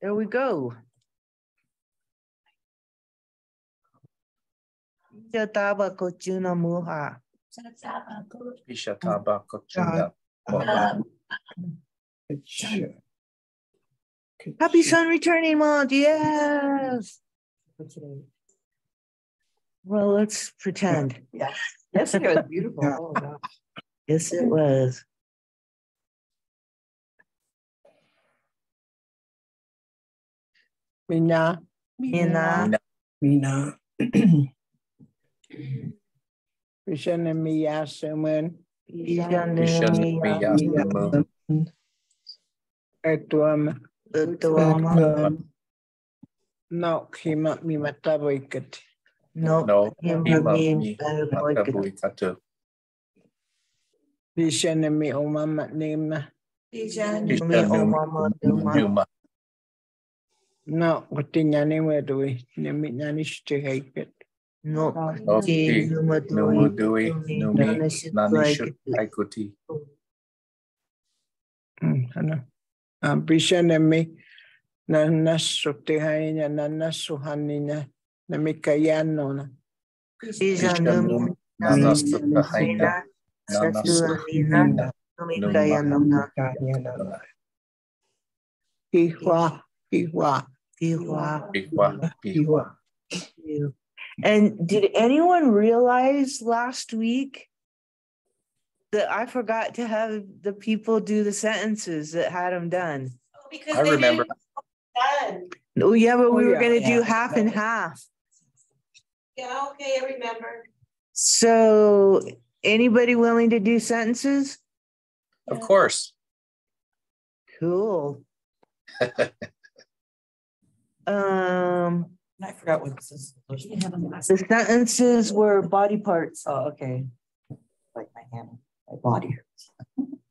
There we go. Jataba kochuna muha. Ishataba kochunda. Happy sun returning month, yes. Well, let's pretend. Yes, yes, it was beautiful. Oh. Yes, it was. Mina, Mina, Mina. Krishna Miya Semen, Ishanemiya, Etuam, Utuama, No Kima Mimata Vaikat, no, No. Himami, Matabuikatu. Krishna Mi Omama oh, Nima, Ishanemi Omama oh, Duma, No, Gotinyani Madui, Neminyani Shikapit. No, Gotinyani Madui, Nani Shikapit. Hana. Bisha Nemi, Nanasutihaina, Nanasuhanina, Namikayanona. Bisha Nemi, Nanasutihaina, Nanasuhanina, Namikayanona. Ihwa, Ihwa. Tiwa. Bihwa. Bihwa. you. And did anyone realize last week that I forgot to have the people do the sentences that had them done? Oh, because I remember. Done. Oh, yeah, but oh, we Oh, were gonna do yeah. half and half. Yeah, okay, I remember. So anybody willing to do sentences? Of course. Cool. Um, I forgot what this is. the sentences were body parts. Oh, okay. Like my hand, my body.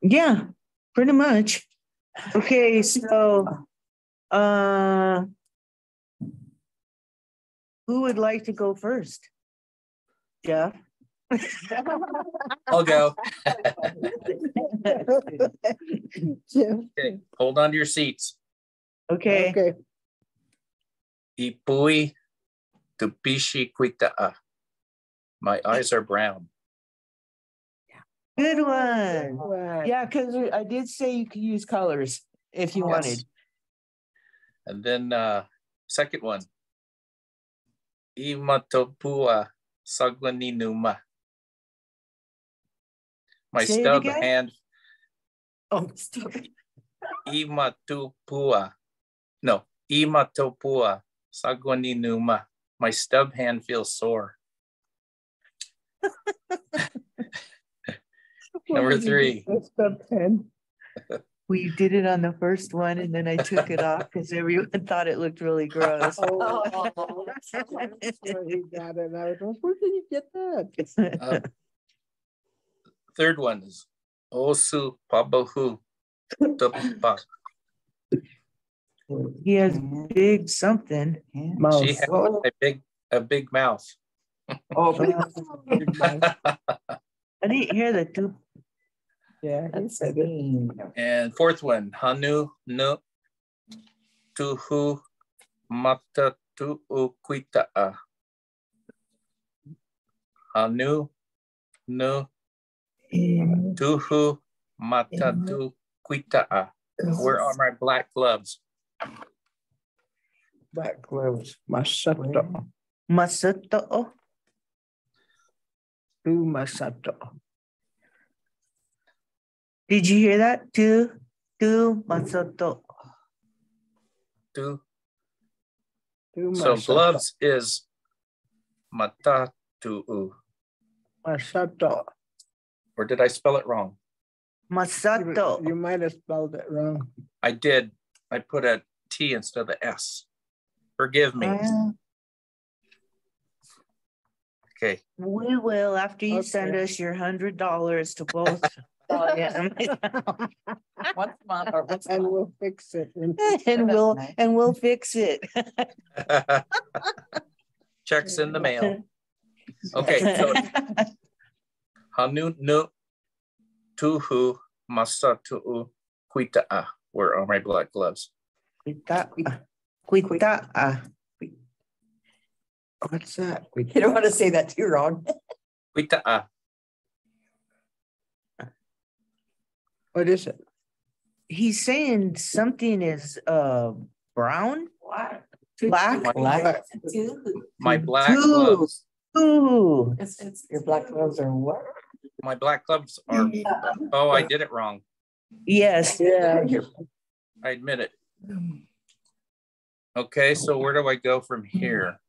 Yeah, pretty much. Okay, so, uh, who would like to go first? Jeff? I'll go. Okay. Hold on to your seats. Okay, Okay, Ipui tupishi kuitaa. My eyes are brown. good one. right. Yeah, because I did say you could use colors if you Yes. wanted. And then uh second one. Imatopua sagwani numa. My Say stub again? hand Oh, stop it. imatupua. No, imatopua sagwani numa. My stub hand feels sore. Number three. That's the pen. We did it on the first one and then I took it off because everyone thought it looked really gross. Oh, you got it. I was like, where did you get that? Uh, Third one is osu pabahu tupa. He has mm-hmm. big something. Mouse. She has a big, a big mouth. Oh, I didn't hear the two. Yeah, he said it. And fourth one, hanu no tuhu mata tu kuitaa. Uh. Hanu no mm-hmm. tuhu mata mm-hmm. tu kuitaa. Uh. Where are my black gloves? Black gloves. Masato. Masato. Tu masato. Did you hear that? Tu, tu, masato. Tu. Tu So gloves is mata tu. Masato. Or did I spell it wrong? You, Masato. you might have spelled it wrong. I did. I put a T instead of the S. Forgive me. Uh, Okay. We will after you send us your hundred dollars to both. Oh, yeah. Once a month or once a And month. we'll fix it. when- And we'll, and we'll fix it. Checks in the mail. Okay, so hanu no tuhu masatu kuitaa. Where are my black gloves? Quita. Quita. What's that? You don't want to say that too wrong. Kuita'a. What is it? He's saying something is uh brown, What? black. Black. My black Two. gloves. Ooh, It's, it's, your black gloves are what? My black gloves are. Oh, I did it wrong. yes. Yeah. I admit it. Okay, so where do I go from here?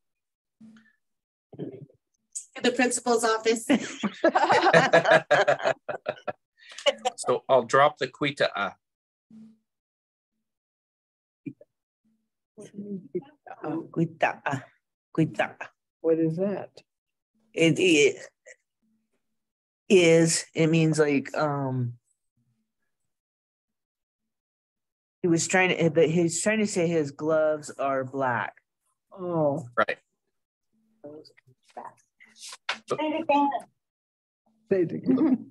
The principal's office. so I'll drop the kuita'a. Quita. Quita. What is that? It, it is, it means like, um, he was trying to, but he's trying to say his gloves are black. Oh, Right. say it again.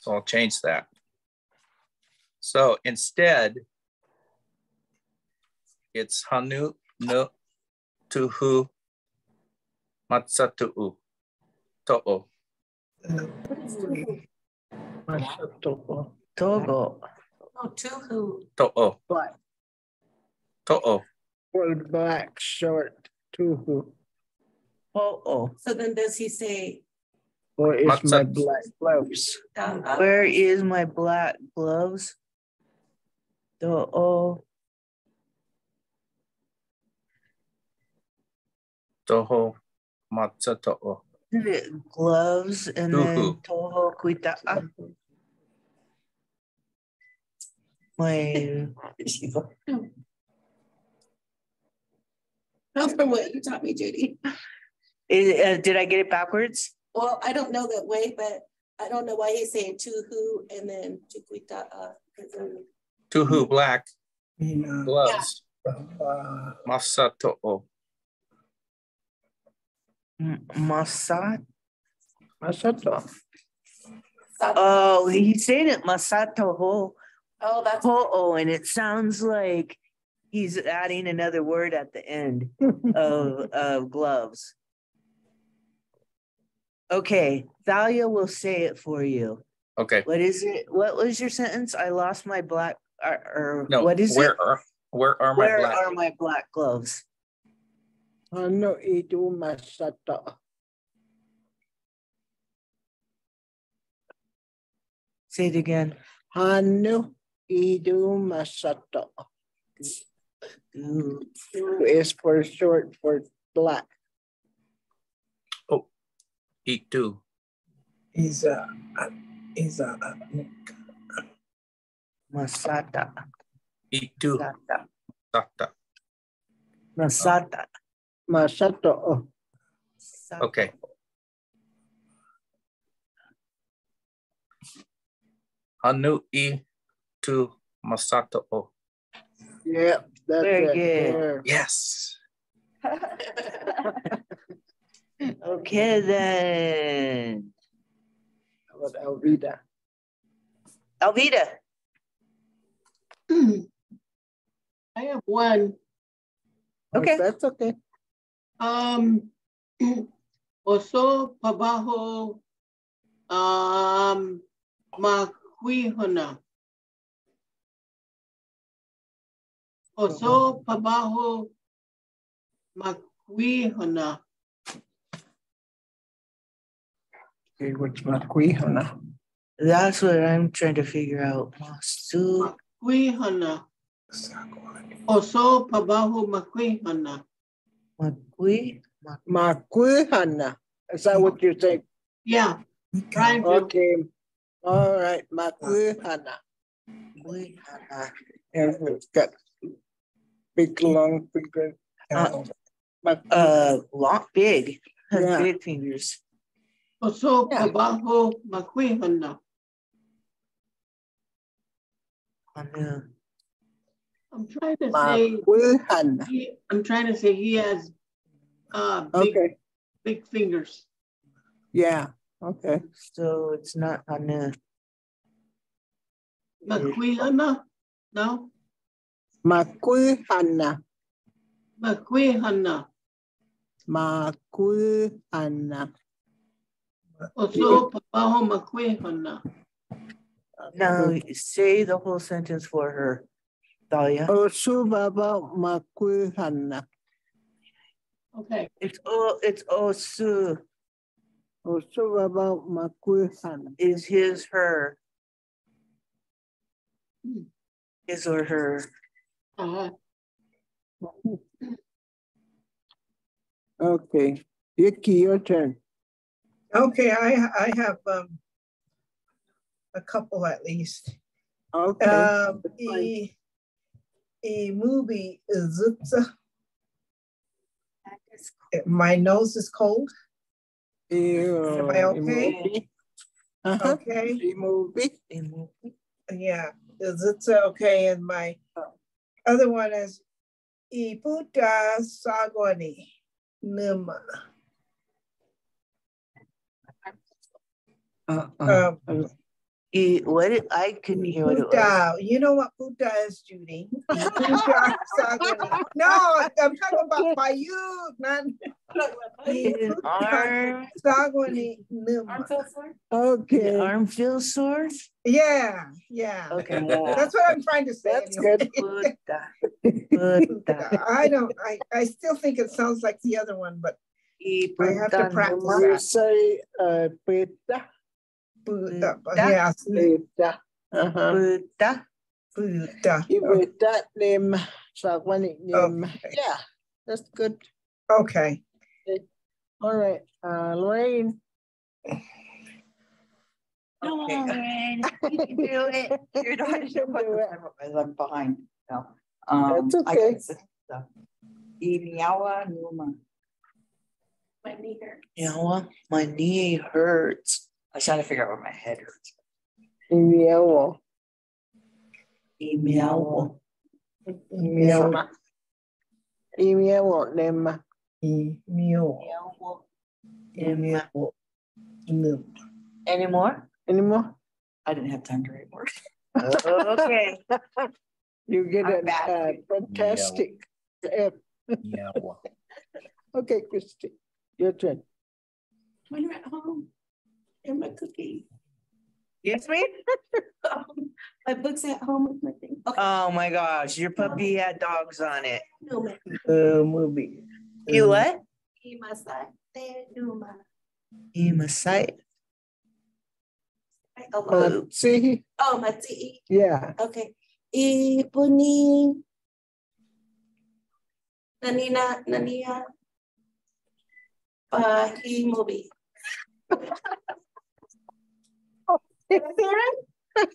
So I'll change that. So instead, it's hanu no tuhu matsatu'u to'o. Masato. Togo. Oh, two who? To'o. Black. To'o. Or black short tuhu. Oh, oh. So then does he say, Or is my black gloves? uh, uh, Where is my black gloves? The oh, Toho matsato'o. gloves and then Tuhu. toho quita. My not from what you taught me, Judy. is, uh, did I get it backwards? Well, I don't know that way, but I don't know why he's saying to who and then tuquita. Uh, Tuhu black Ina, gloves. uh, Masato'o. M- Masato. Oh, he's saying it Masato ho oh, that's ho and it sounds like he's adding another word at the end of of gloves. Okay, Thalia will say it for you. Okay. What is it? What was your sentence? I lost my black or, or No, what is where it? are where are my Where black? are my black gloves? Ano itu masato? Say it again. Ano itu masato? Ooh, Is for short for black. Oh, Itu. is a is a Masata. Itu. Masata. Tata. Masata. Masato. oh, Okay. Hanu i tu masato'o. Yeah, that's Very it. good. There. Yes. Okay then. How about Elvita? Alvita. I have one. Okay. That's okay. Um, oso pabaho, um, makuihona. Oso pabaho, makuihona. Okay, what's my kuihana? That's what I'm trying to figure out. Masu. Makuihona. Oso pabaho makuihona. Magui. Makuihana. Is that what you say? Yeah, trying to, Okay. All right, makuihana. Maguihana. And it's got big long finger. Uh, Mak- Uh, long, big. Has Yeah. big fingers. oso Yeah. pabaho makuihona. Anu. I'm trying to say, Makuihana. he- I'm trying to say he has, uh, big, Okay, big fingers. yeah, okay. So it's not Anu. Makuihana? No? Makuhana. Makwihana. Makuhana. Oso papaho makwihana. No, say the whole sentence for her, Dahlia. Osu baba makuhana. Okay, It's oh, it's Osu Osu baba makuhana. is his, her. Hmm. His or her. Uh, Okay, Vicky, your turn. Okay, I, I have, um, a couple at least. Okay. Um, a, a movie, Zutza. My nose is cold, Ew. Am I okay? Uh-huh, okay? the movie. Yeah, Zutza, okay, and my other one is Iputa Sagwani Numa. Uh-uh. Um, What, it- I couldn't hear what it was. Puta, you know what puta is, Judy? No, I'm talking about my youth, not. His arm, Sagwani Numa. Okay, the arm feels sore? Yeah, yeah. Okay. That's what I'm trying to say. That's anyway. good. Puta, puta. I don't, I, I still think it sounds like the other one, but I have to practice numa. you say, uh, peta, puta, Puta. yeah, peta. Uh-huh. Puta. puta. With that name, Sagwani name, Okay. yeah, that's good. Okay, All right, uh, Lorraine. Come Okay. on, Lorraine, you can do it. You're not You can do it. I'm behind. No. Um, That's I got okay. this stuff. Imiawa Numa. My knee hurt. You know what? My knee hurts. I was trying to figure out where my head hurts. Imiawo. Email. Meow. Imiawo name. Meow. Email. Meow. Any more? Anymore? I didn't have time to write more. Okay. You get I'm it, uh, fantastic. F. Yeah. Okay, Christie, your turn. When you're at home, and my cookie. Yes, me? Um, My book's at home with my thing. Okay, Oh my gosh, your puppy had dogs on it. Numa. Uh, movie. You what? Imasai te Numa. Ema sight. Oh, Uh, see, oh, my T. yeah, Okay. Ipuni. Nanina, Nania. Pahimobi.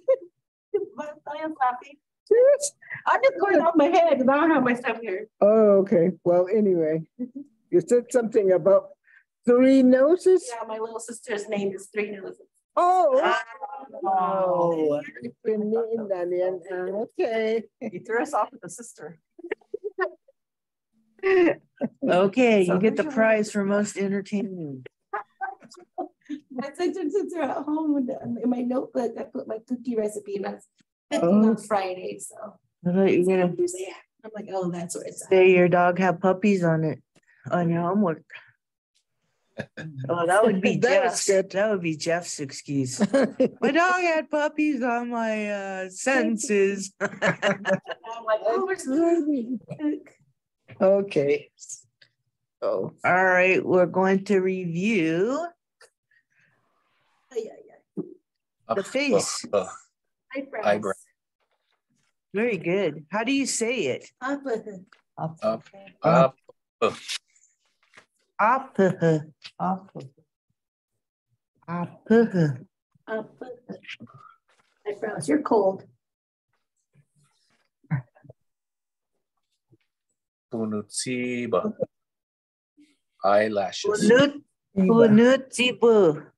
I am laughing. I'm just going off my head because I don't have my stuff here. oh, okay, well, anyway, you said something about three noses? Yeah, my little sister's name is Three Noses. Oh. Oh. Okay, You threw us off with the sister. Okay, So you get the prize for most entertaining. I sent her sister at home in my notebook. I put my cookie recipe and that's Oh. on Friday. So I thought you were gonna yeah, I'm like, oh, that's where it's at. say your dog had puppies on it, on your homework. Oh, that would be That Jeff's, good. that would be Jeff's excuse. My dog had puppies on my uh sentences. I'm like, oh, okay. Oh, All right, we're going to review yeah, yeah. Up, The face. up, up. Eyebrows. Eyebrow. very good. How do you say it? Up, uh, Up. Up. Uh, up. Up, Up. up. up. Eyebrows. You're cold. Punutsiba. Eyelashes. Punut, punutibu. Punutsiba.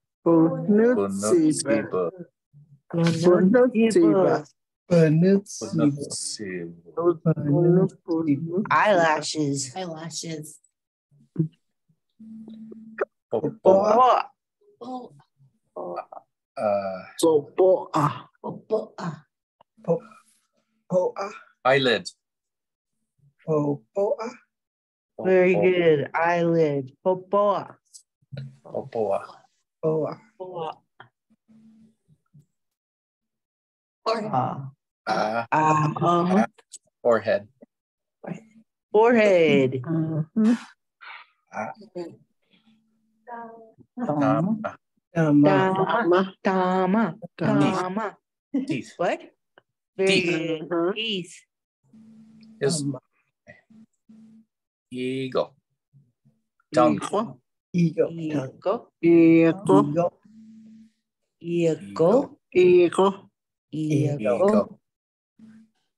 Eyelashes. Eyelashes. Boa. Boa. So Eyelid. Popoa. Very good. Eyelid. Popoa. Popoa. Boa. Boa. Forehead. Uh, uh, uh, forehead. Forehead. Mm-hmm. Uh, Teeth. What? Very uh-huh. Teeth. good. Teeth. Is eagle. Tongue. Eagle. Ego. Ego. Iko. Ego. Iko. Ego. Eagle.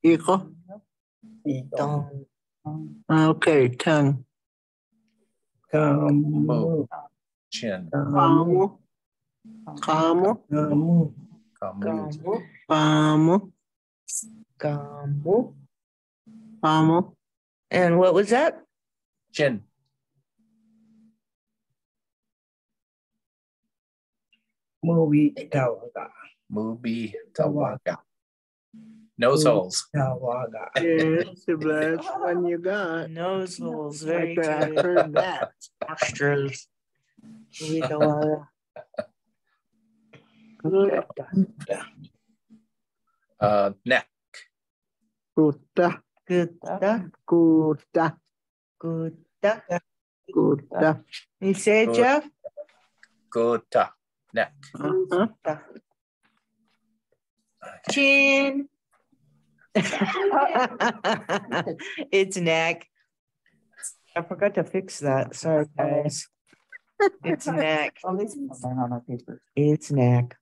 Iko. Ego. Tongue. Okay, tongue. Kamu. Chin. Kamu. Kamu. Kamu. Kamu. Kamu. Kamu. Kamu. Kamu. Kamu. And what was that? Chin. Movie. Tawaga. Mubi. Tawaga. Nose holes. Tawaga. Yes, that's one you got. Nose holes. I Very could- I good. heard that. Nostrils. Good. Good. Uh, neck. Kuta. Good. Kuta. Good. Kuta. You say it, Good. Jeff? Gota. Neck. Uh-huh. Chin. it's neck. I forgot to fix that. Sorry, guys. It's neck. At least it's on our paper. It's neck.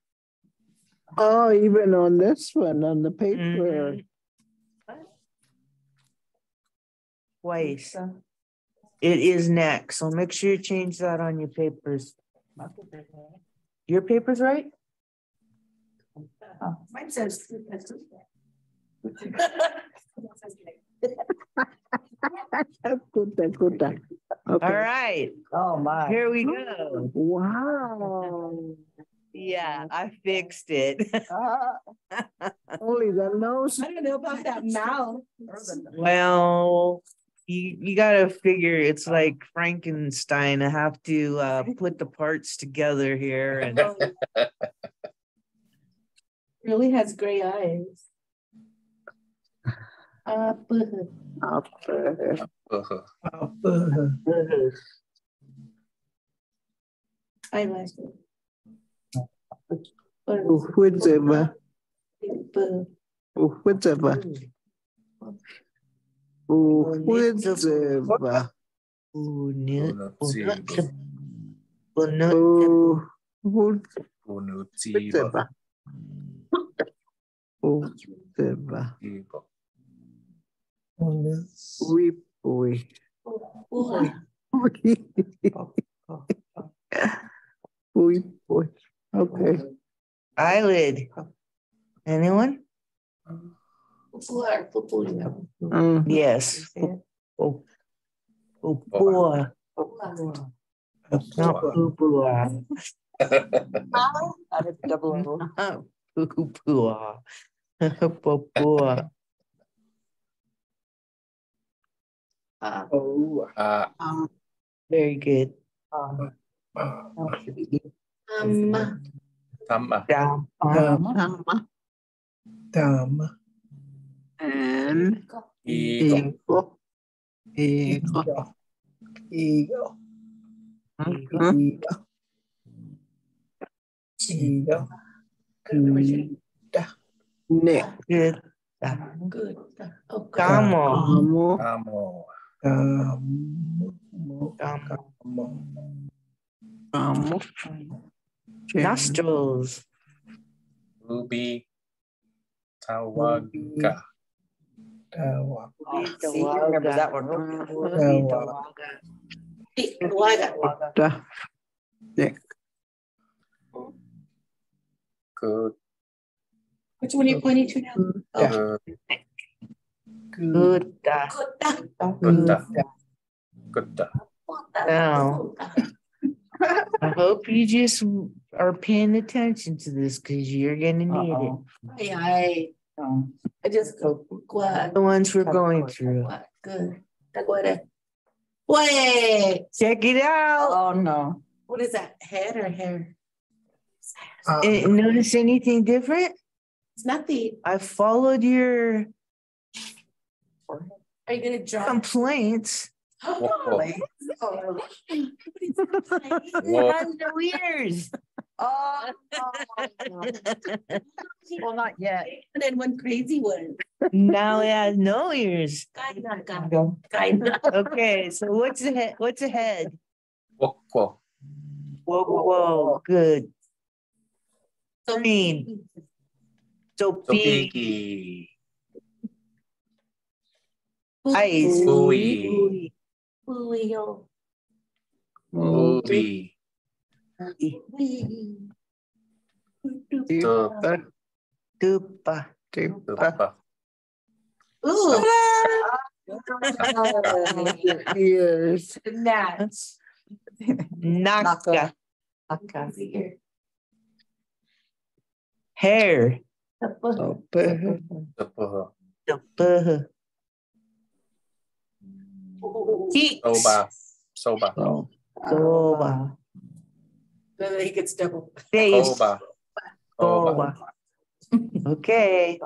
Oh, even on this one, on the paper. Mhm. Twice. It is neck. So make sure you change that on your papers. Your paper's right? Uh, mine says. Kuta, kuta. All Okay. right, Oh, my. here we go. Wow. Yeah, I fixed it. Only the nose. I don't know about that mouth. Well, you, you gotta figure it's like Frankenstein. I have to uh, put the parts together here and Really has gray eyes. Uh, boo. Up there. Uh-huh. Apa. eyelashes. Whichever, Uhudzeba. Uhudzeba. Uhudzeba. Wipwe. Wipwe. Okay. Eyelid. Anyone? Popular, popular. Mm, yes. Popular. Popular. Popular. Popular. Popular. Oh. Uh, um, very good. Um, um, Tama. Tama. Tama. Cinco. Cinco. Cinco. Cinco. Cinco. Cinco. Good. Good. Okay. Camo. Camo. Camo. Camo. Camo. Nostrils. Ruby. Tawaga. Which one are you pointing to now? Yeah. Oh. Good. Good. Good. Now, I hope you just are paying attention to this because you're going to need Uh-oh. it. Aye, aye. Oh. I just go, what? The ones we're going through. good. Taguere. Wait, Check it out. Oh, no. what is that? Head or hair? Uh, Eh, notice anything different? It's nothing. I followed your Are you gonna draw? complaints. Whoa. Oh. Whoa. On the ears. Oh, well, not yet. And then one crazy one. Now it has no ears. Kinda, kinda, kinda. Okay, so what's ahead? What's ahead? Whoa, whoa. Whoa, whoa, whoa, good. So Green. So big. Topiki. Eyes. Ooey. Julio. Movie. Wee. Tupa. Tupa. Tupa. Ooh. Ears. Gnats. Naka. Okay. Hair. Ope. Tupa. Tupa. Cheeks. Soba. Soba. So, Soba. Then he gets double. Face. Soba. Soba. Soba. Okay.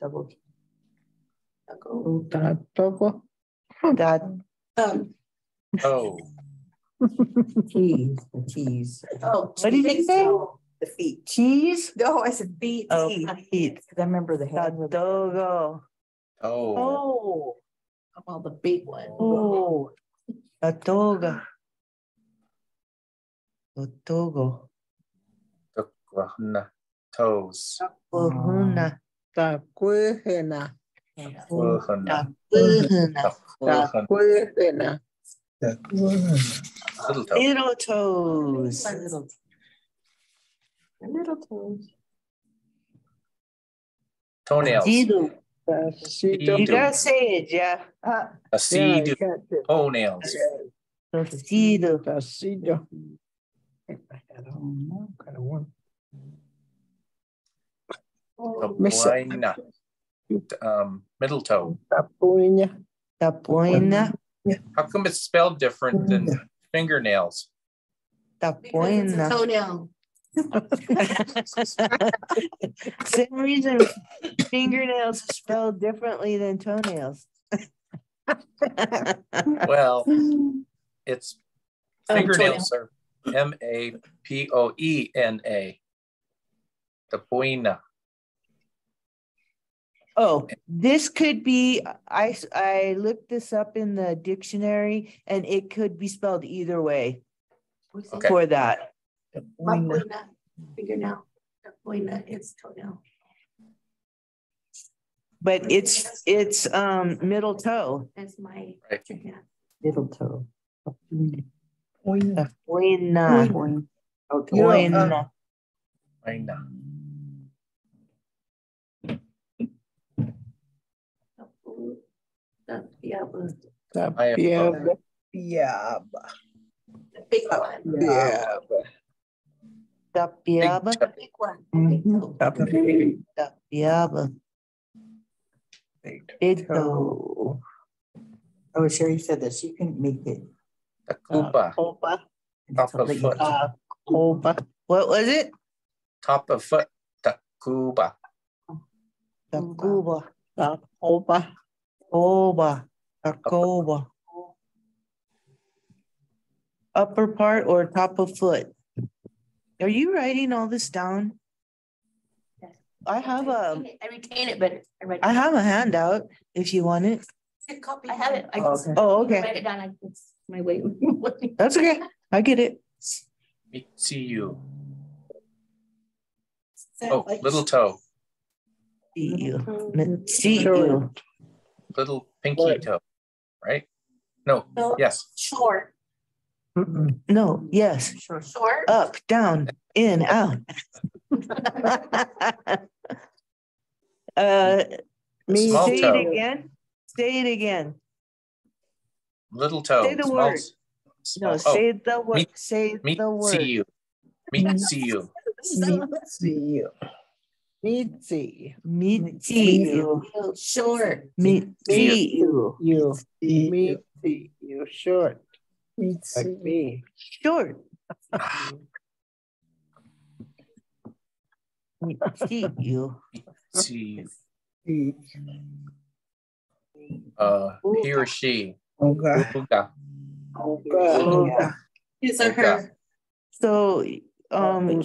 Double. Tatogo. That Um, Oh. Cheese, cheese. oh. What did you say? The feet. cheese. No, I said feet. Oh, feet. Cause I remember the head. with- Tadogo. Oh. Oh. Well, the big one. Oh. Tatoga. Totogo. Tukwahna. Toes. Ohuna. Takuihena. Wuhana. Uhuna. Wuhana. Takuihena. Little toe. Little toes. Little. The Little toes. Toenails. Dido. Tacito. You gotta say it, Jeff. A Yeah, I seed. got it. Toenails. Tocido. Tacito. I don't know, kind of one. Tapuaina. Um, middle toe. Tapuinya. Tapoina. How come it's spelled different than fingernails? Because it's toenail. Same reason fingernails are spelled differently than toenails. Well, it's Oh, fingernails are M A P O E N A. The Tapuina. Oh, this could be, I I looked this up in the dictionary and it could be spelled either way Okay. for that. Mapuina, fingernail. Mapuina, it's toenail. But it's, it's, um, middle toe. That's my. Right. yeah. little toe. Tapoina. Point. Oh, You know, uh, Tapoina. Tapuina. Tapu- the- Yeah, the Tapiaba. Piaba. the big one. Piaba. Tapiaba. The big one. the big toe. Tapi- Tapiaba. Big toe. toe. Oh, Sherry said that she couldn't make it. Takupa. Uh, Opa. Top of foot. Uh, Opa. What was it? Top of foot. Takuba. Tacuba. Uh, Opa. Oba. Tacoba. Upper part or top of foot? Are you writing all this down? I have um, a, I retain it, but I write. I have a handout if you want it. copy. I have it. I Oh, just okay. Oh, okay. write it down. I- It's my way. That's okay. I get it. See you. Oh, little toe. See you. See you. Little pinky toe. Right? No. No. Yes. Short, Mm-mm. No, yes, Sure. short. up, down, in, out. Uh, Me Small say toe. it again. Say it again. Little toe. Say the Small word. s- No, small- oh, say the word, meet- say Meet, the word. see word. you. Meet, see you. Me see you. Mitzi. Meet you. Short. Meet you. You. Mitzi. You short. Like me. Short. Meet you. See, you. uh, he or she. Okay. Uga. Okay. His or her. So, um,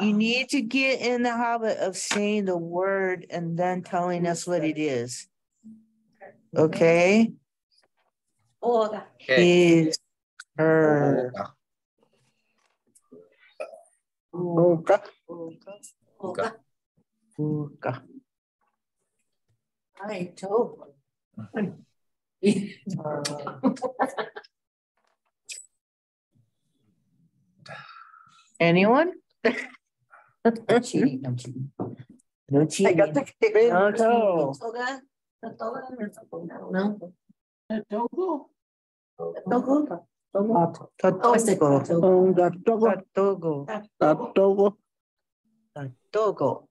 you need to get in the habit of saying the word and then telling us what it is. Okay? Olga. Okay. Is her. Uga. Okay. Olga. Uka. Hi, Joe. Anyone? I'm cheating, I'm cheating. No cheating. No cheating. Olga. No. Togo? Togo. Tatogo. Oh, that Togo. Tatogo. That Togo. Tatogo.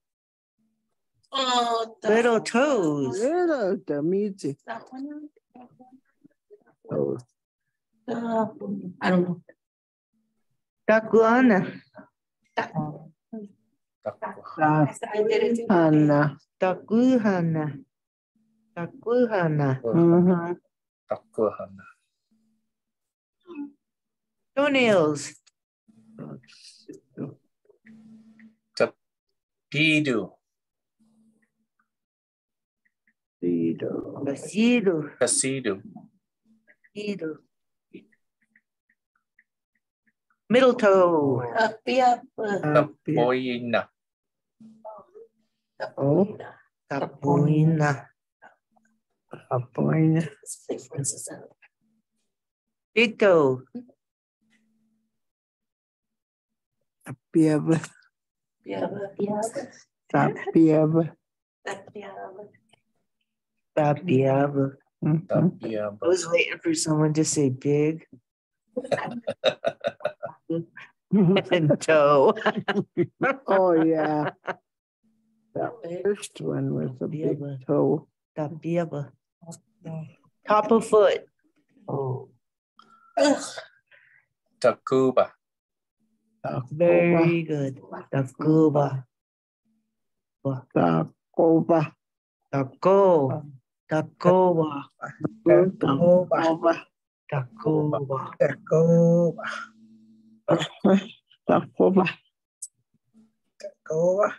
Oh. the- Little toes. Little the Mitzi. That one? Oh, Uh, I don't know. Takuana. Takwa. I didn't do. Takuhana. Takuhana. Mm-hmm. Takuhana. Toenails. Pidu. Vestido. Kasidu. Vestido. Middle toe. Happy up. uh, Tapoyina. Oh. Tapuina. Apoina. Big toe. Piaba. Yeah, yeah. Tapiaba. Mhm. Tapiaba. I was waiting for someone to say big and toe. Oh, yeah. That first one was a big toe. Tapiaba. Top of foot. Oh, Takuba. Very good. Takuba. Tacoba. Taco. Tacoba. Tacoba. Tacoba. Go. Tacoba. Go.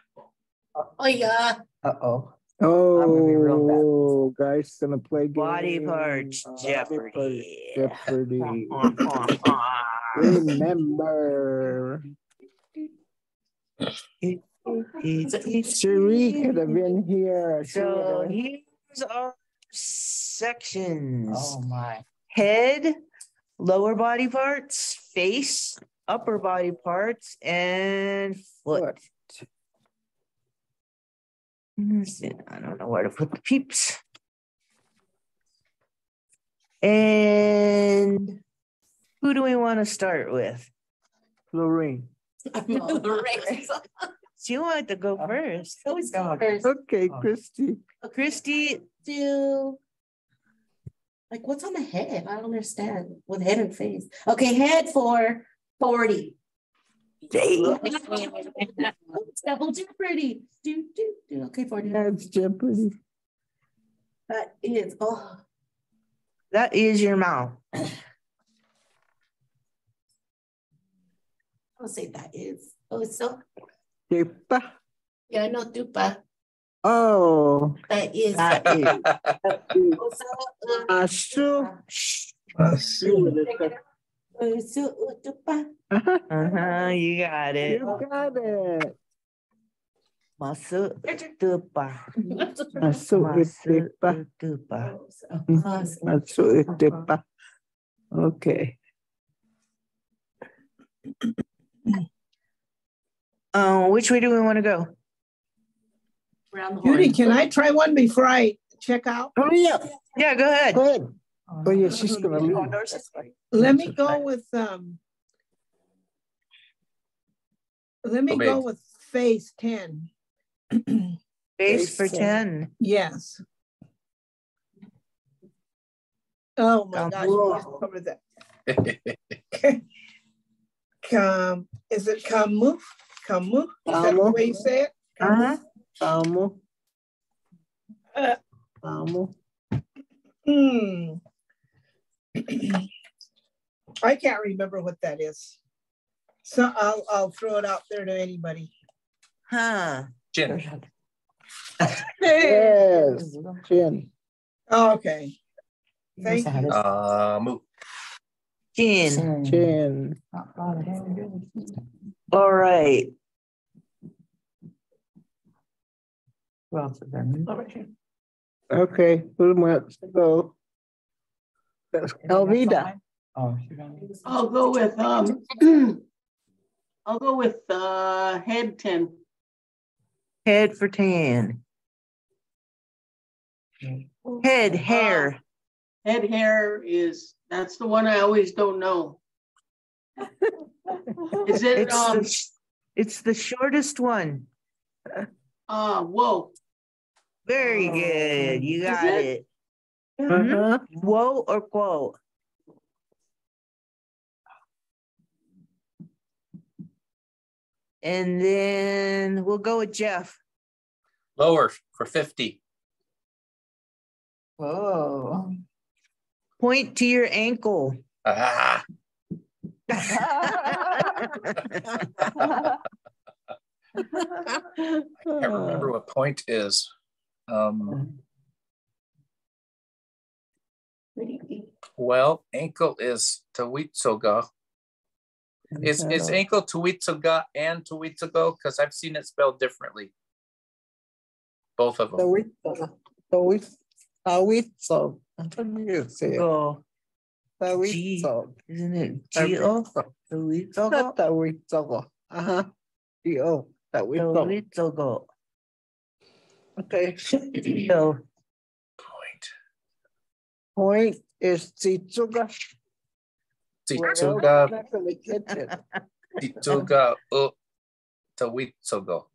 Oh, yeah. Uh-oh. gonna be real bad. Oh, guys gonna play Body game. parts Body Jeopardy. parts Jeopardy. Remember, Cherie could have been here. She So would've- here's our sections. Oh, my. Head, lower body parts, face, upper body parts, and foot. I don't know where to put the peeps. And who do we want to start with? Lorraine. She want to go uh-huh. first. Always go first. Okay, oh. Christy. Oh, Christy, Do. Like, what's on the head? I don't understand. With head and face. Okay, head for forty. Double jeopardy. Do, do, do. Okay, forty. That's Jeopardy. That is, oh, that is your mouth. I'll say that is. Oh, it's so, Tepa. yeah, I know dupa. Oh, That is. That is. Oh, so, uh, Asu. uh, so, uh, dupa. Uh-huh, you got it. You got it. Masu tupa. Asu itepa. tupa. Asu itepa. Okay. Um, which way do we want to go? Around the Judy, horn. can I try one before I check out? Oh, yeah. Yeah, go ahead. Go ahead. Oh, yeah, she's gonna leave. Let me go with, um. Let me Go go with phase ten. Base Base for ten. 10. Yes. Oh my Come gosh, we just that. Come, is it Kamu? Kamu? Is that the Kamu. way you say it? Uh-huh. Amo. Uh, Amo. Hmm. I can't remember what that is. So I'll, I'll throw it out there to anybody. Huh. Jin. Yes, Jen. Oh, Okay. Thank you. Uh, Moo. Jin. Jen. All right. Okay, who wants to go? That's Elvita. I'll go with, um, I'll go with, uh, head ten. Head for 10. Head, hair. Head hair is, that's the one I always don't know. Is it, It's um, the, it's the shortest one. uh, whoa, Very good. You Is got it? it. Mhm. Uh-huh. Whoa or quote? And then we'll go with Jeff. Lower for 50. Oh. Point to your ankle. Ah, I can't remember what point is. Um, well, ankle is Tawitsoga. Is, is ankle Tawitsoga and Tawitsogo? Because I've seen it spelled differently. Both of them. Tawitso. Tawit- Tawitso. How do you say it? Go. Tawitso. Isn't it G O? Tawitso. Not Tawitso. Uh-huh. G-O. Tawitso. Go. Okay. So Point. Point is Titsuga. Titsuga, Not gonna get it. Titsuga, o Tawitsogo.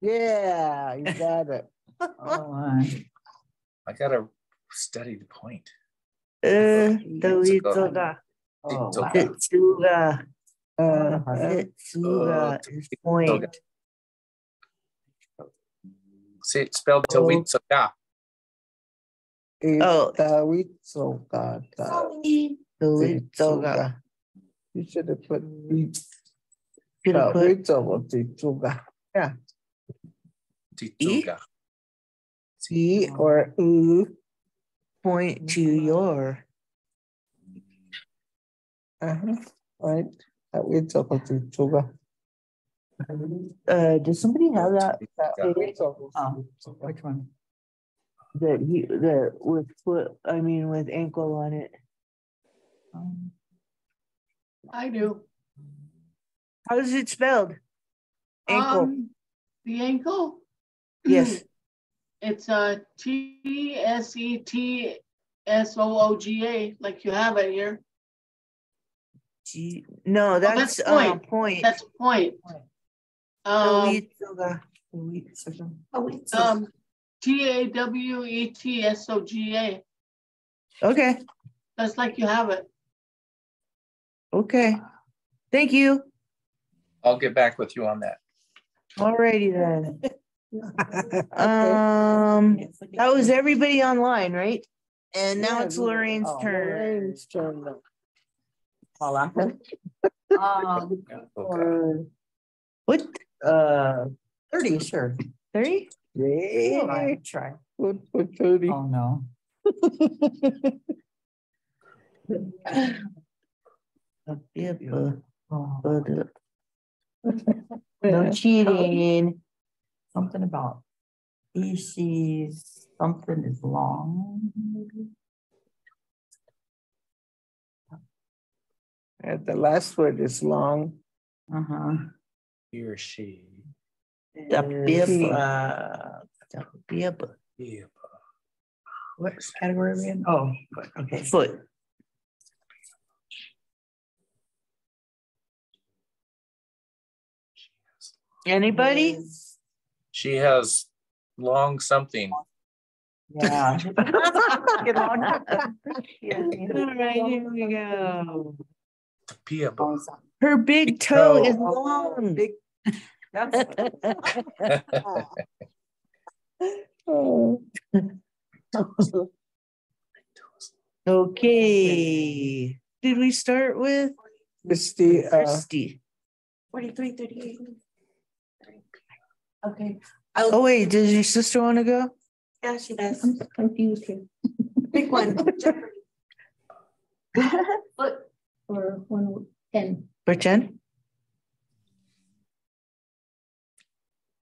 Yeah, you got it. I gotta study the point. Uh, Tawitsoga. Tawitsoga. Titsuga. Tetsuga. Uh, Tetsuga is point. See, it's spelled Tawitsoga. Oh. Tawitso. God. Tawitsoga. You should have put beat. Should have put Tawitso. Titsuga. Titsuga. T or U. point to your. Uh-huh. Right. Tawitso. Titsuga. Uh, does somebody have that? Tawitso. Which one? That he, that with foot, I mean, with ankle on it. I do. How is it spelled? Ankle, Um, The ankle? yes. It's uh T S E T S O O G A, like you have it here. G, no, that's, that's uh, point. point. That's a point. Um, Tawitsoga. um, T A W E T S O G A, Okay, that's like you have it. okay. Thank you. I'll get back with you on that. Alrighty then. Um, that was everybody online, right? And now Yeah, it's Lorraine's oh, turn. Lorraine's turn. now. Um, Okay. What, uh, thirty, sure. thirty? Yeah. Try. Good for thirty. Oh, no. Yeah, uh, Oh, uh, No cheating. Something about EC, something is long. And the last word is long. Uh-huh. He or she. The bib, He. the bib, Yeah. What category are we in? Oh, okay. foot. Anybody? She has long something. Yeah. All right, here we go. Pia Bo. Her big Big toe toe. is long. Big. That's. Oh, Okay. Did we start with Misty, uh, Christie? Forty-three, thirty-eight. Okay. Oh, wait, does your sister want to go? Yeah, she does. I'm confused here. Pick one. Jeopardy. Foot or one, ten. For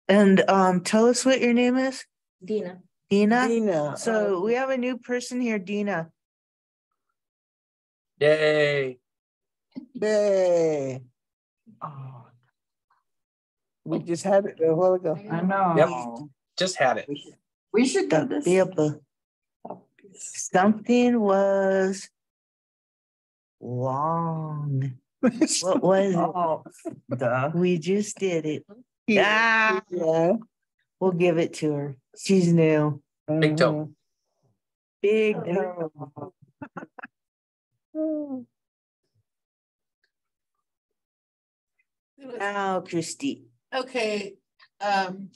And um, tell us what your name is, Dina. Dina? Dina. So we have a new person here, Dina. Yay. Yay. Oh, We just had it a while ago. I know. Yep. Just had it. We should- We should do this. Be able, something was long. What was it? Oh, duh. We just did it. Ah, Yeah. we'll give it to her. She's new. Big toe. Big Oh. toe. Now, Christie. Okay, um.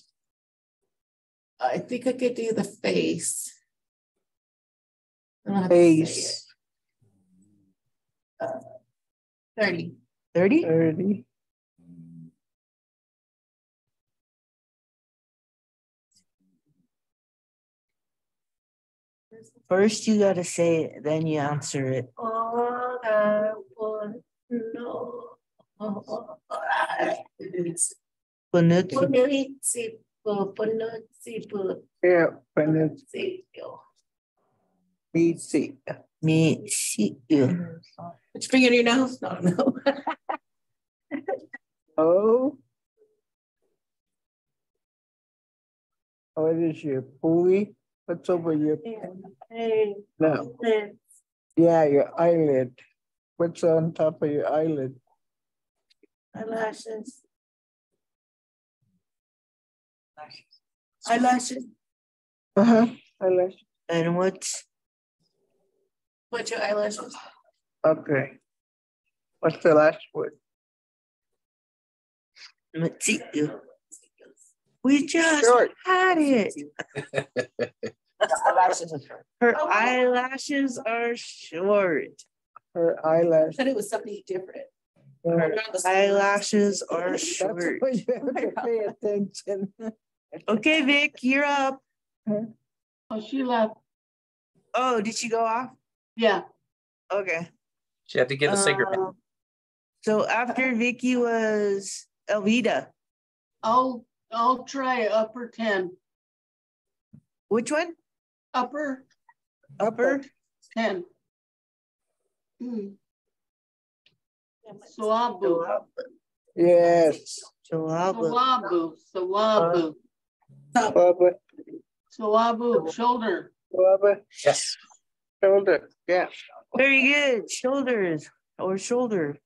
I think I could do the face. I don't have to say Face. Uh, Thirty. Thirty? Thirty. First, you gotta say it, then you answer it. All I want to know. Panuki. Ponosipo, ponosipo, Yeah, when it's ponosipo. Me see. Me you. Put your finger in your nose? No, no. Oh. What is your pulley? What's over your, Hey, no, yeah, your eyelid. What's on top of your eyelid? eyelashes. Eyelashes, Uh-huh, eyelash. And what's, put your eyelashes. Okay. What's the last word? let's see you. We just Short. had it. Her. Her Oh. eyelashes are short. Her eyelash. Said it was something different. Her eyelashes are short. why you have to pay attention. Okay, Vic, you're up. Oh, she left. Oh, did she go off? Yeah, Okay. She had to get a cigarette. Um, So after Vicky was Elvita. I'll, I'll try upper ten, Which one? upper Upper? ten. Hmm. Sawabu, Yes. Joaba. sawabu, sawabu, Bubba, sawabu, shoulder. bubba, Yes. Shoulder, yeah. Very good. Shoulders or shoulder.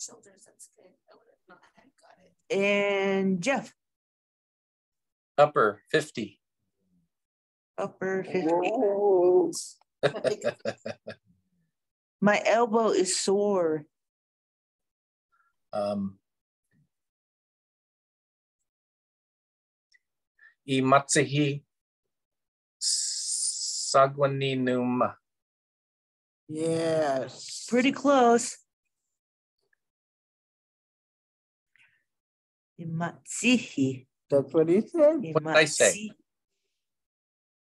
Shoulders, that's good. I would have not had got it. And Jeff, Upper 50. upper 50. Whoa. My elbow is sore. Um, Imatsuhi Sagwaninuma. Yes. Pretty close. Imatsihi. That's what he said. What did I say?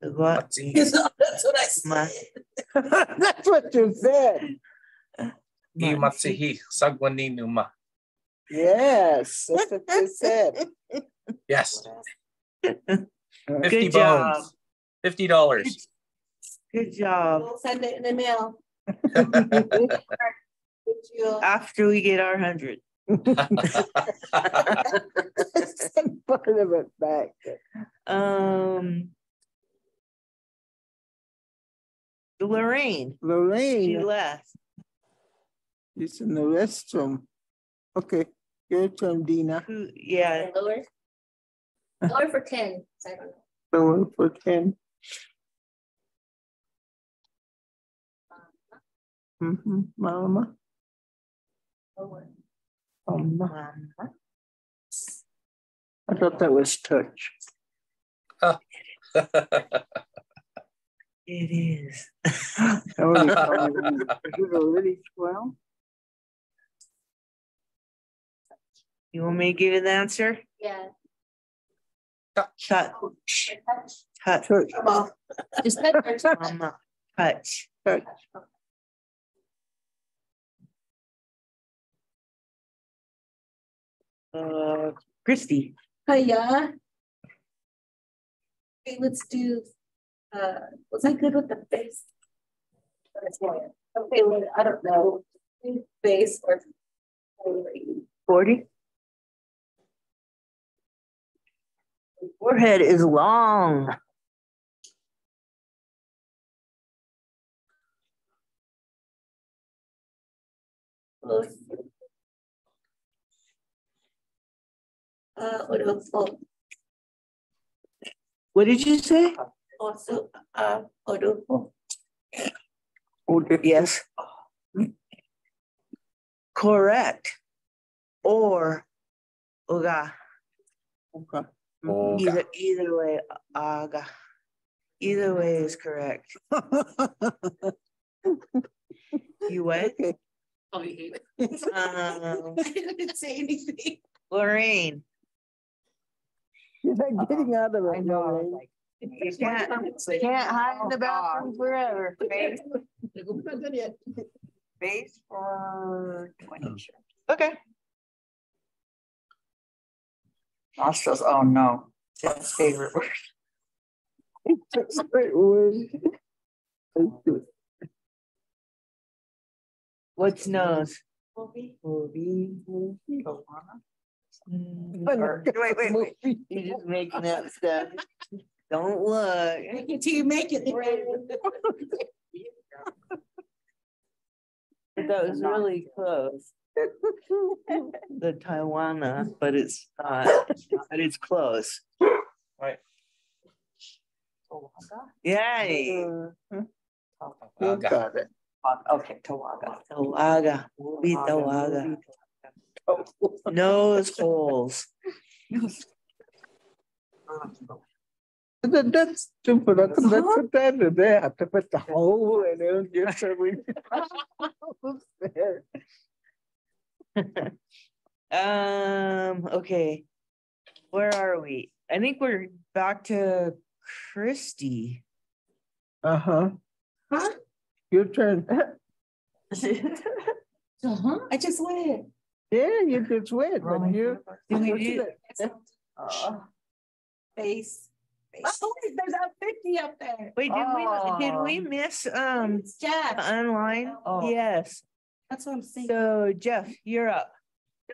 What? That's what I said. That's what you said. Imatsuhi Sagwaninuma. Yes, that's what you said. Yes. Good 50 job. Fifty dollars. Good job. We'll send it in the mail. Would you, After we get our hundred. Send part of it back. Um. Lorraine, she Lorraine, left. is in the restroom. Okay, Your turn, Dina. Who, yeah, Lower. Lower for ten, so I don't know. Lower for ten. Mm-hmm, mama. Lower. Mama. I thought that was touch. it is. Oh, you called it- Is it already twelve? You want me to give you the answer? Yeah. Touch, Touch. touch, Touch. Just touch. mama, touch. Touch. Uh, Christy, Hiya. Okay, let's do, uh, was I good with the face? Okay, well, I don't know, face or. forty? Forehead is long. Uh, Orupo, What did you say? also, uh, Orupo. Yes. Correct. Or Uga. Okay. Oga. Either either way, aga. Either way is correct. You what? Okay. Oh, you hate it. Um, I didn't say anything. Lorraine, You're not uh-huh. getting out of I it. know, I was like. you can't, can't hide in the bathroom oh, forever. Face, We're not done yet. face for twenty. Oh. Okay. Nostrils, oh no, Jeff's favorite word. Wait, wait. Let's do it. What's nose? Wait, Wait, wait, wait. You're just making up stuff. Don't look. Make it till you make it. That was really close. The Taiwana, but it's not, but it's close. Right. Yay. Uh, You Oga. got. Okay, Tawaga. Tawaga, be Tawaga. Nose holes. That, that's stupid. I could let put that in there. I have to put the hole in it. Get everything. there. Um, okay. Where are we? I think we're back to Christy. Uh-huh. Huh? Your turn. Uh-huh, I just went. Yeah, you just went, but you. Did we do, Uh, Face. Oh, there's a fifty up there. wait, did we, did we Oh. miss, um, It's Jack. online? Oh. Yes. That's what I'm saying. So Jeff, you're up.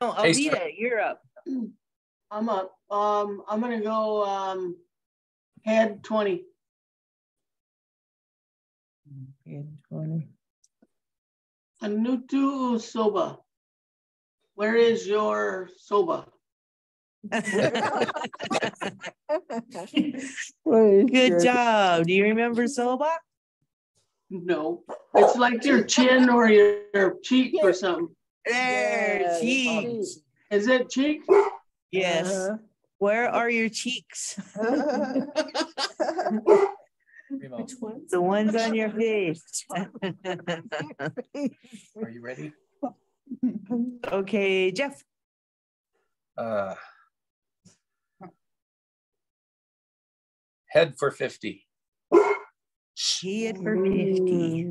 No, Hey, Alvita, you're up. I'm up. Um, I'm gonna go, um, head twenty. head twenty. Anutu soba. Where is your soba? Good job. Do you remember Soba? No, it's like your chin or your your cheek or something. There, Yeah, cheeks. Is it cheek? Yes. Uh-huh. Where are your cheeks? Remo, The ones on your face. Are you ready? Okay, Jeff. Uh, head for 50. She had for 50.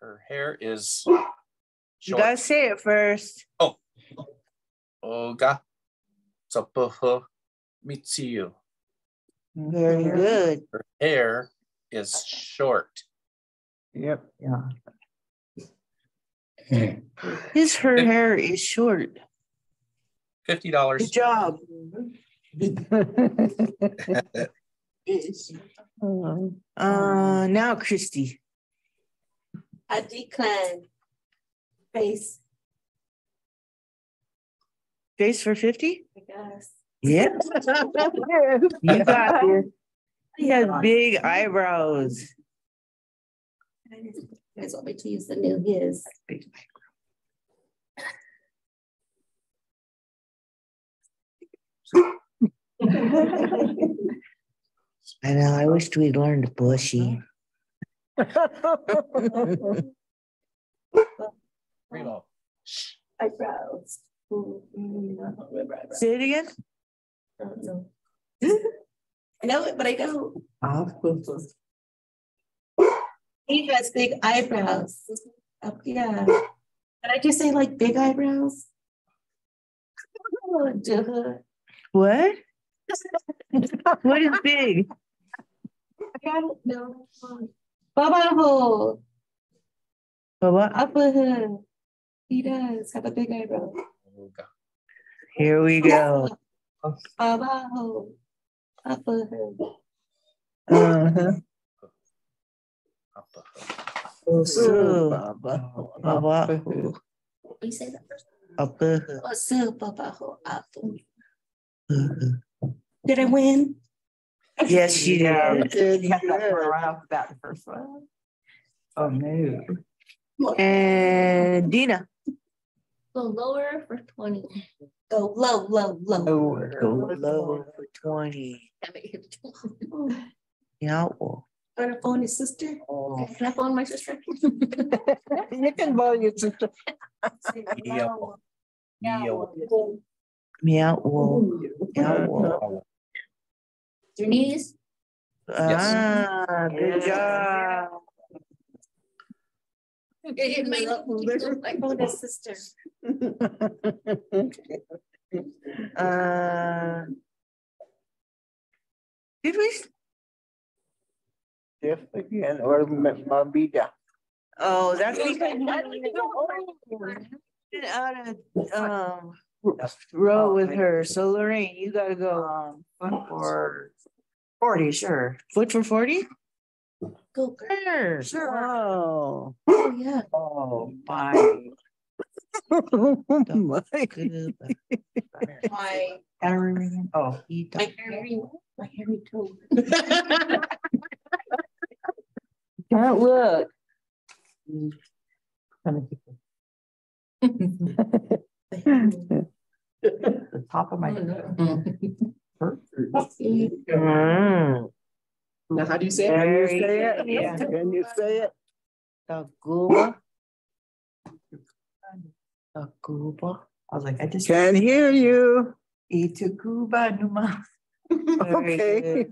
Her hair is You short. gotta say it first. Oga. Tsapuhu Mitsuyu. Very good. Her hair is short. Yep. Yeah. His her hair is short. Fifty Good dollars. job. Uh, now Christy, I decline. Face, face for fifty? I guess. Yeah. You got. He has big eyebrows. You guys want me to use the new his? I know, I wished we'd learned bushy. Primo. Eyebrows. Ooh, mm, I don't remember eyebrows. Say it again? I don't know. I know it, but I don't. He has big eyebrows. Up, yeah. Did I just say like big eyebrows? What? What is big? I don't know. Babaho, Oh, what? upper hood. He does have a big eyebrow. Ooga. Here we go. Babaho, upper hood. Uh-huh. Upper. So, Baba. Baba. You say that first. Upper. So Babaho, upper. Did I win? Yes, she did. Good, You have that good. right off the bat, the first one. Oh, no. And Dina. Go lower for twenty. Go low, low, low. Go low for twenty. Yeah, well, Got a phone his sister? Can I phone my sister? You can borrow your sister. Yo. Yo. yeah, well, yeah, well. Your knees? Ah, good job. My might sister. uh, did we? Jeff again or Mabida. Oh, that's because out of um, row oh, with her. So Lorraine, you got to go um, for 40, sure. Foot for 40? Go Cougars. Sure. Oh, yeah. Oh, my. oh, my. my. Oh. My hairy, my hairy toe. Don't look. the top of my oh, head. Now, how do you say Can you say it? yeah. Can you say it? Taguba. Taguba. I was like, I just. can't hear you. Itukuba Numa. Very Okay.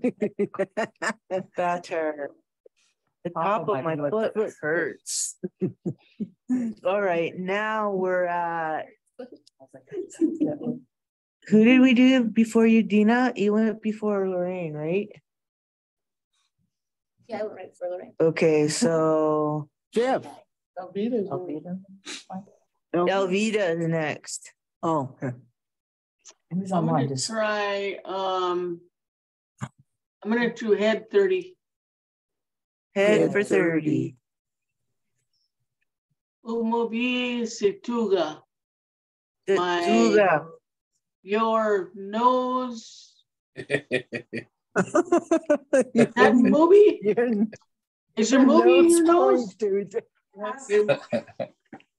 Better. The Top top of of my my foot foot hurts. All right, now we're at, who did we do before you, Dina? You went before Lorraine, right? Yeah, I went right for the right. Okay, so Jeff. Elvita is next. Oh, okay. Who's I'm online? gonna Just try, um, I'm gonna do head thirty. Head Yeah, for 30. thirty. Umobi Situga, The My- Tuga. your nose, That that movie, Your is your movie in your nose nose? dude.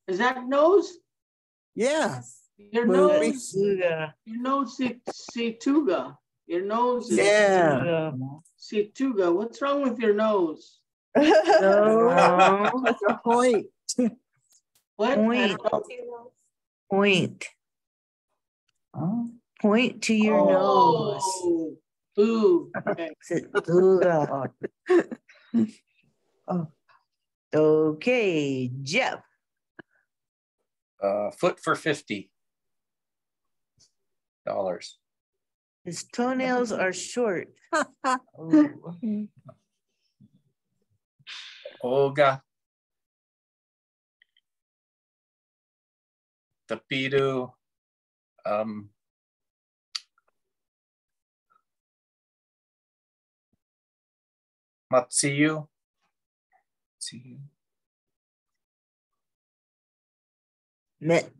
Is that nose? Yeah. Your Movie. nose, Tuga. your nose is Situga, your nose is Yeah. Situga, what's wrong with your nose? No, That's a point. What? Point. point, Oh, point to your oh. nose. Oh, Boo, okay. Tuga. Oh. Okay, Jeff. Uh, foot for fifty dollars. His toenails are short. oh. Olga. Tapidu. Um, Matsuyu. Matsuyu. Met.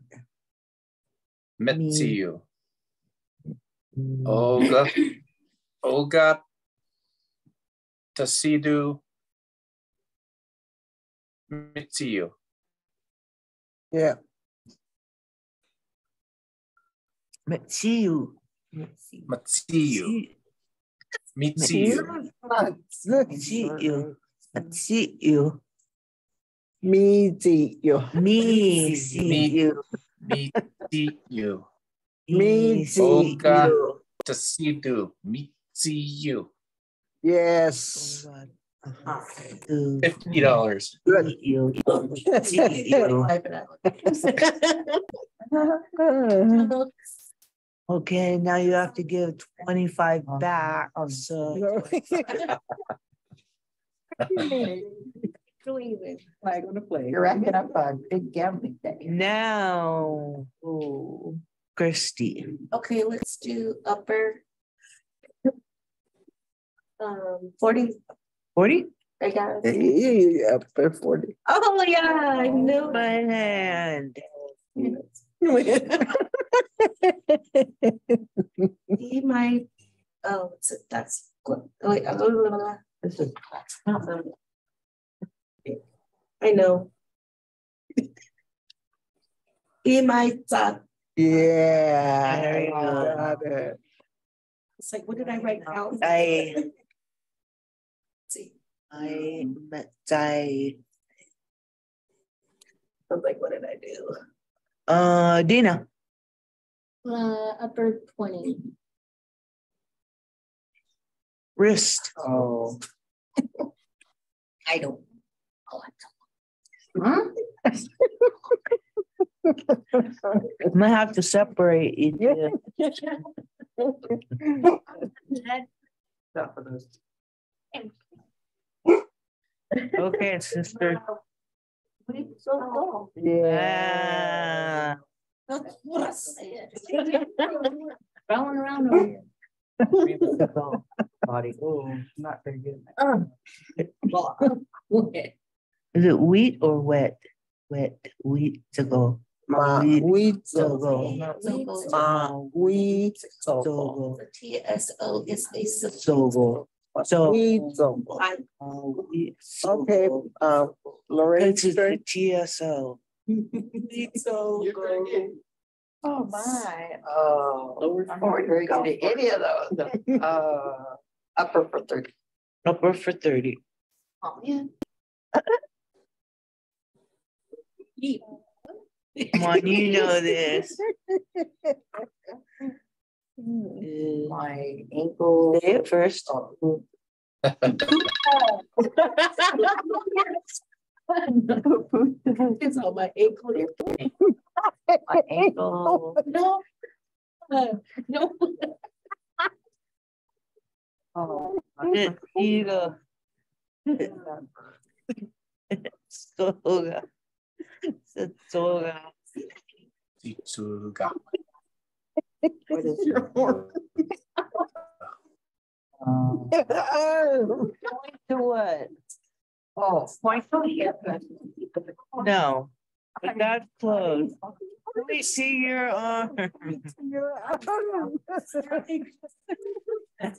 Mitsuyu. Olga. Olga. Tasidu. Mitsuyu. Yeah. Metsuyu. Matsuyu. Mitsuyu. Metsuyu. Metsuyu. Mitsuyu. Mitsuyu. Mitsuyu. Mitsuyu. Olga Tasidu. Mitsuyu. Yes. Fifty dollars. Metsuyu. Okay, now you have to give twenty-five back, so. I'm gonna play. You're racking up a big gambling day. Now, oh, Christie. Okay, let's do upper. Um, forty, Forty? I got it. Yeah, upper forty. Oh, yeah, I knew My hand. See my, oh, it's- that's, good. oh, wait, uh, blah, blah, blah, blah. This is. I know. Be my thought. Yeah. There you go. got it. It's like, what did I write down? I, See, I, met- I, I was like, what did I do? uh, Dina, Uh, upper twenty. wrist. Oh. I don't. I might have to separate you. two. Not for those. Okay, sister. Yeah. Yeah. Rolling around over here. Body, oh, not very good. Is it wheat or wet? Wet, wheat to go. Ma, Wheat to so go. Ma, we So go. The TSO is a. So go. So. we so. I- wheat, so Okay, go. uh, Lorraine. This is the TSO. So go. Oh, my, oh, I'm not very good at any of those. Uh, upper for thirty. Upper for thirty. Oh, yeah. Come on, you know this. My ankle. Say it first. Oh, It's on my ankle. My ankle. No. Uh, No. Oh. There you go. Soga. Soga. Tsuga. What is You're more- Um, To what? Oh, point to the hip. No, but that's close. Let me see your arm. I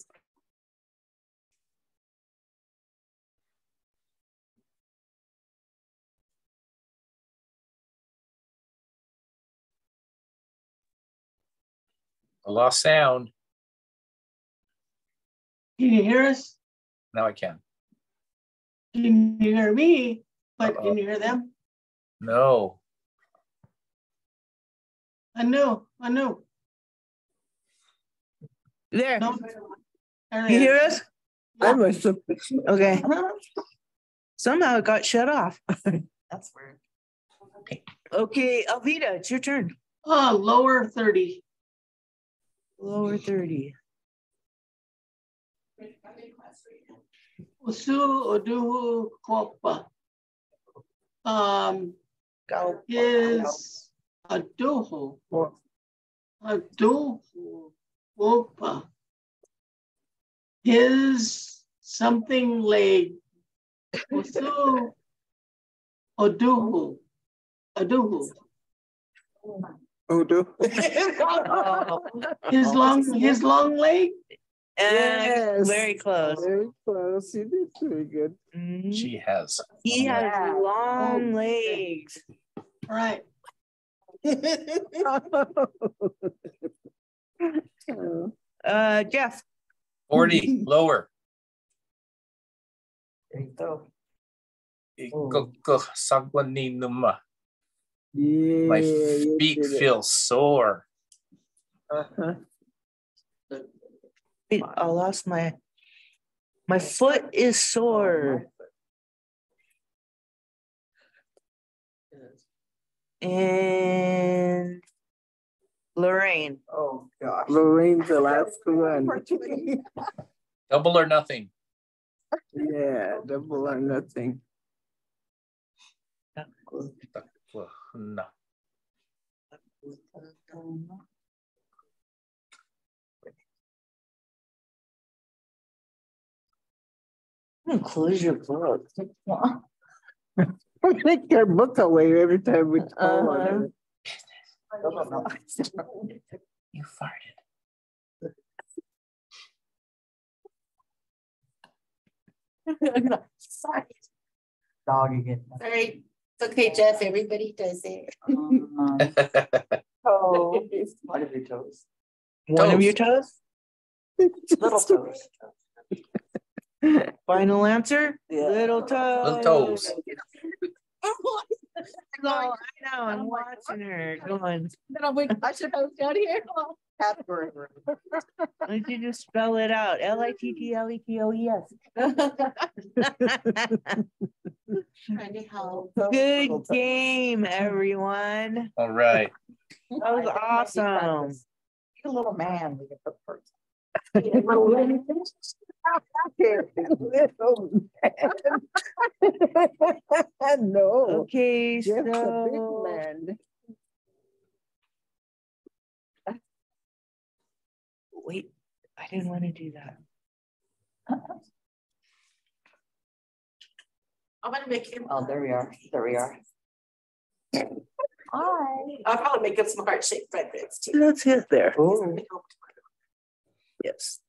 lost sound. Can you hear us? Now I can. Can you hear me? But Uh-oh. can you hear them? No. I know, I know. There, No. you hear us? I must. Okay. Uh-huh. Somehow it got shut off. That's weird. Okay. okay, Alvita, it's your turn. Oh, lower thirty. Lower thirty. Usu Oduhu Kopa. Um, is Aduhu. Aduhu Kopa. His something leg. Osu. Oduhu. Oduhu. Udo. His long, his long leg. Uh, very close. Very close. You did pretty good. Mhm. She has. He has Yeah. long legs. Right. Uh, Jeff, 40, lower. There you go. Ikoko sagwaninuma. Yeah. My you feet did it. feel sore. Uh-huh. Wait, I lost my, my foot is sore. And Lorraine, Oh, gosh. Lorraine's the last one. Double or nothing. Yeah, double or nothing. No. Close your book. We take your book away every time we call on Uh-huh. it. You farted. Sorry. Dog again. Sorry, it's okay, Jeff, everybody does it. Oh, one of your toes. One of your toes? Little toes. Final answer? Yeah. Little toes. Little toes. No, I know, I'm watching her going, Then I'll wait, I should have down here. Catbird. why don't you just spell it out? L I T T L E T O E S. Trying to help. Good game, everyone. All right. That was awesome. A little man. we can put parts. Little man. No. Okay, Jeff's a big so man. wait, I didn't want to do that. I'm gonna make him. Oh, there we are. There we are. Hi. I'll probably make him some heart shaped bread bits too. Let's hit there. Oh. Yes.